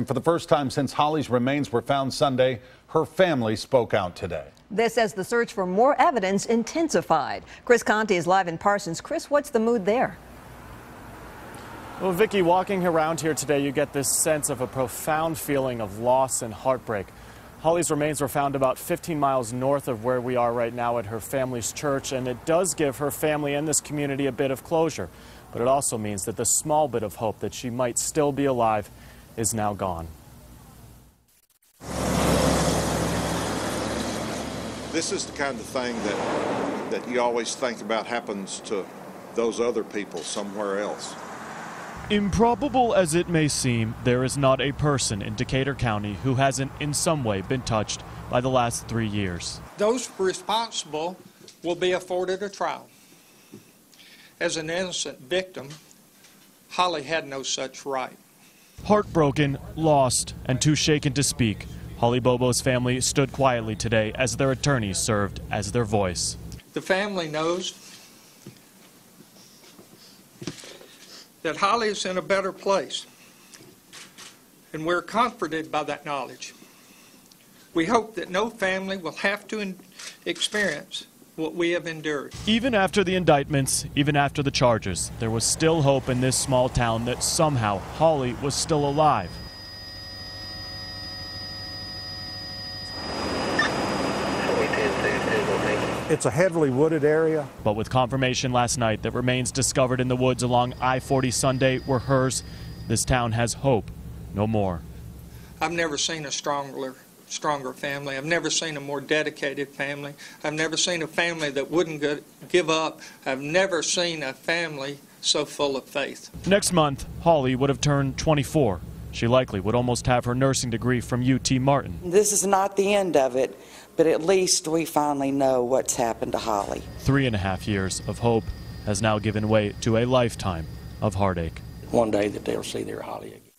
And for the first time since Holly's remains were found Sunday, her family spoke out today. This as the search for more evidence intensified. Chris Conte is live in Parsons. Chris, what's the mood there? Well, Vicki, walking around here today, you get this sense of a profound feeling of loss and heartbreak. Holly's remains were found about 15 miles north of where we are right now at her family's church, and it does give her family and this community a bit of closure. But it also means that the small bit of hope that she might still be alive is now gone. This is the kind of thing that, that you always think about happens to those other people somewhere else. Improbable as it may seem, there is not a person in Decatur County who hasn't in some way been touched by the last three years. Those responsible will be afforded a trial. As an innocent victim, Holly had no such right. Heartbroken, lost, and too shaken to speak, Holly Bobo's family stood quietly today as their attorney served as their voice. The family knows that Holly is in a better place, and we're comforted by that knowledge. We hope that no family will have to experience what we have endured. Even after the indictments, even after the charges, there was still hope in this small town that somehow Holly was still alive. It's a heavily wooded area. But with confirmation last night that remains discovered in the woods along I 40 Sunday were hers, this town has hope no more. I've never seen a stronger, stronger family. I've never seen a more dedicated family. I've never seen a family that wouldn't give up. I've never seen a family so full of faith. Next month, Holly would have turned 24. She likely would almost have her nursing degree from UT Martin. This is not the end of it, but at least we finally know what's happened to Holly. Three and a half years of hope has now given way to a lifetime of heartache. One day that they'll see their Holly again.